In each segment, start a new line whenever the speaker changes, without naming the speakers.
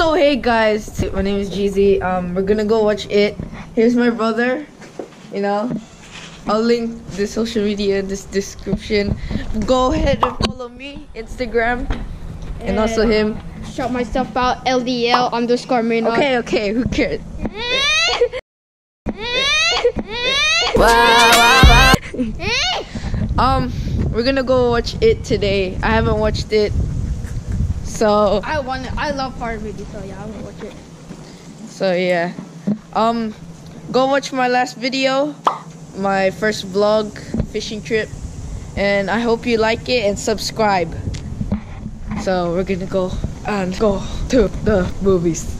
So hey guys, my name is Geezy. Um, we're gonna go watch it. Here's my brother. You know, I'll link the social media in this description. Go ahead and follow me, Instagram, and also him.
Shout myself out, LDL underscore Marino.
Okay, okay, who cares? Um, we're gonna go watch it today. I haven't watched it, so
I want it. I love horror movies, so yeah, I'm gonna watch it.
so yeah. Um, go watch my last video, my first vlog fishing trip, and I hope you like it and subscribe. So we're gonna go and go to the movies.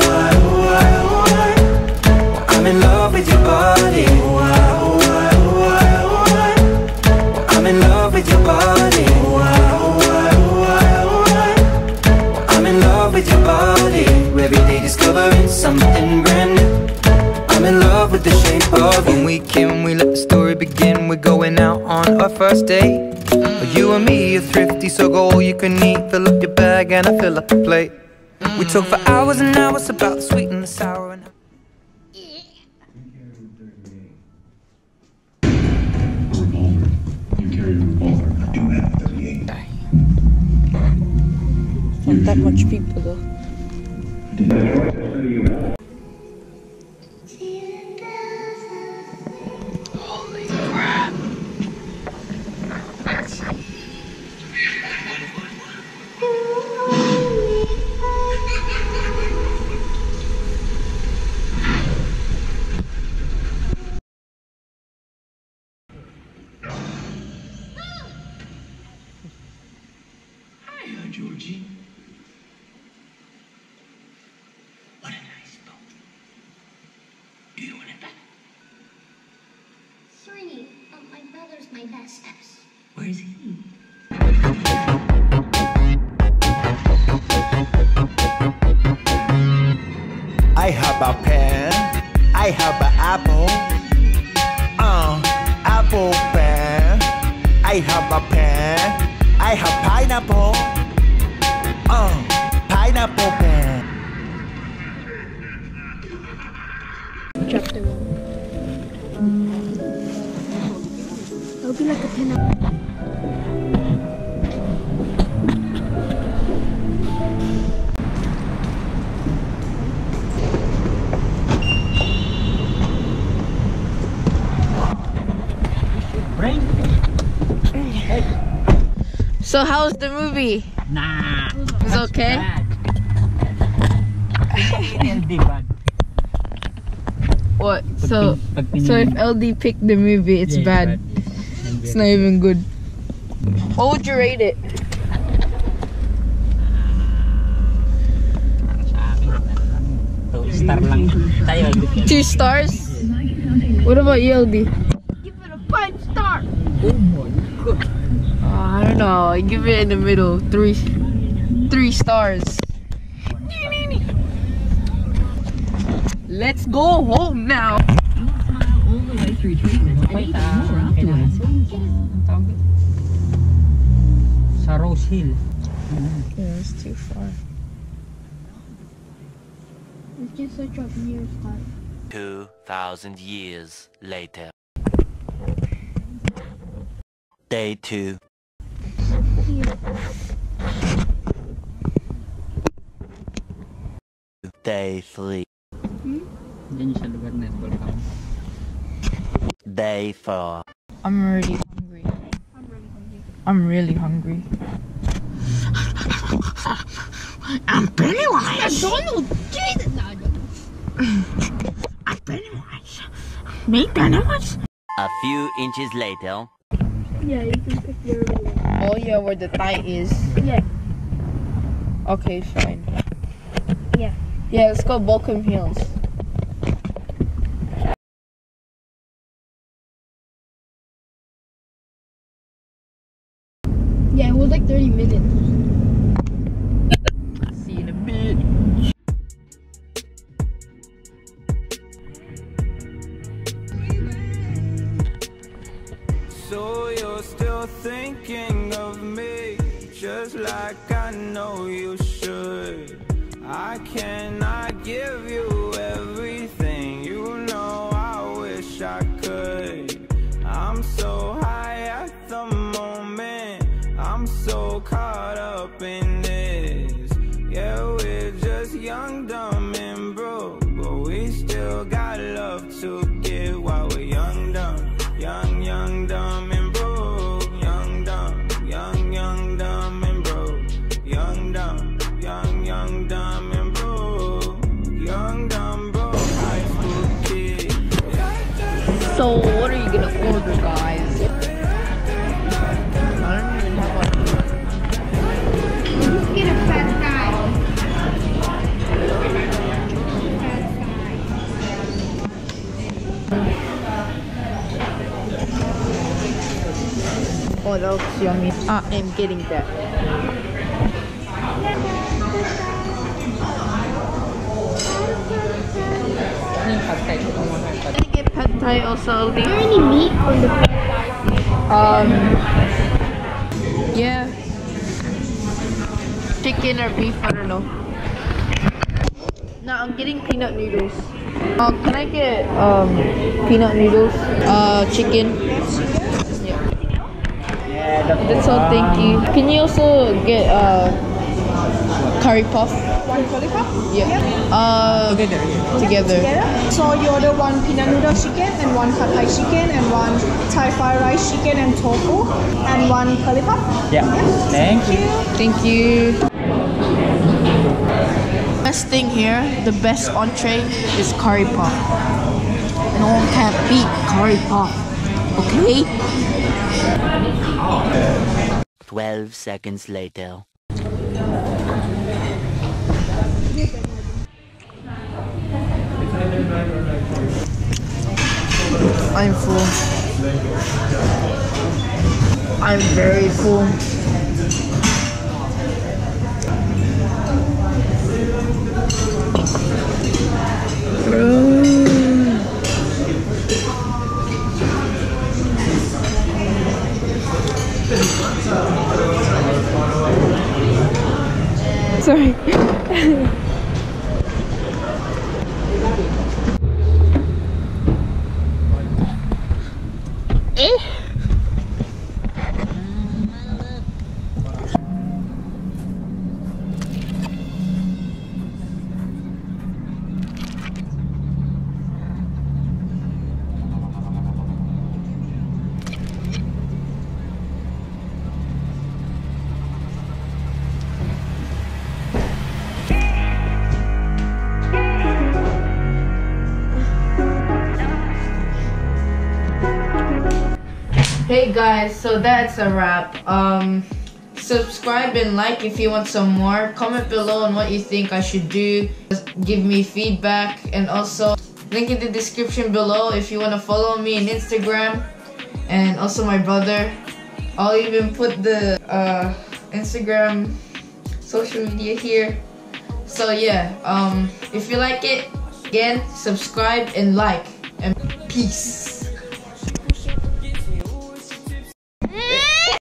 we let the story begin. We're going out on our first date. You and me are thrifty, so go all you can eat. Fill up your bag and I fill up the plate. We talk for hours and hours about the sweet and the sour. And
revolver. You carry a revolver. I do have a 38.
Not that much people though.
Do you want it back?
Sorry, um, my brother's my best.
Where is he?
I have a pen. I have an apple. Uh, apple pen. I have a pen. I have pineapple. Uh, pineapple
I'll be like a 10 out.
So how's the movie?
Nah.
It's okay?
Bad. LD bad.
What? So so if LD picked the movie, it's
Yeah,
bad. It's not even good. What would you rate it?
Sa akin, ano lang, two star lang. Tayo, LD.
Two stars? What about you, LD?
Give it a 5 star.
Oh, my god I don't know. I give it in the middle. Three, three stars. Let's go home now.
Wait. Ang tawag doon? Sa Rose Hill.
Yeah, it's too far.
It's just such a near spot.
2,000 years later. Day 2.
Here.
Day 3.
Diyan yung sa lugar na welcome.
Day 4.
I'm already hungry.
I'm really hungry.
I'm really hungry.
I'm Pennywise. Donald Jesus. No, I don't. I'm Pennywise. Me Pennywise?
A few inches later.
Yeah, you can pick your.
Oh yeah, where the thigh is.
Yeah.
Okay, fine.
Yeah.
Yeah, let's go Balcom Hills.
Like 30 minutes.
See you in a bit.
So you're still thinking of me, just like I know you should. I cannot give you everything, caught up in this. Yeah, we're just young, dumb, and broke, but we still got love to give while we're young, dumb, young, young, dumb, and broke. Young, dumb, young, young, dumb, and broke. Young, dumb, young, young, dumb, and broke. Young, dumb, broke high school kid.
So Oh, that looks yummy. Ah, I'm getting that. Can I get pad thai also,
Is there any meat on the
Um, yeah. Chicken or beef, I don't know. No, I'm getting peanut noodles. Uh, can I get um peanut noodles? Uh, chicken. Yeah. That's all. Thank you. Can you also get uh curry puff?
One curry puff?
Yeah. Uh, together. Together.
So you order one peanut noodle chicken and one pad thai chicken and one Thai fried rice chicken and tofu and one curry puff.
Yeah. Thank you.
Thank you. Best thing here, the best entree is curry puff. No one can beat curry puff. Okay?
12 seconds later.
I'm full. I'm very full. Sorry. Hey guys, so that's a wrap. Um, subscribe and like if you want some more. Comment below on what you think I should do. Just give me feedback and also link in the description below if you want to follow me on Instagram and also my brother. I'll even put the uh, Instagram social media here. So yeah, um, if you like it, again, subscribe and like and peace.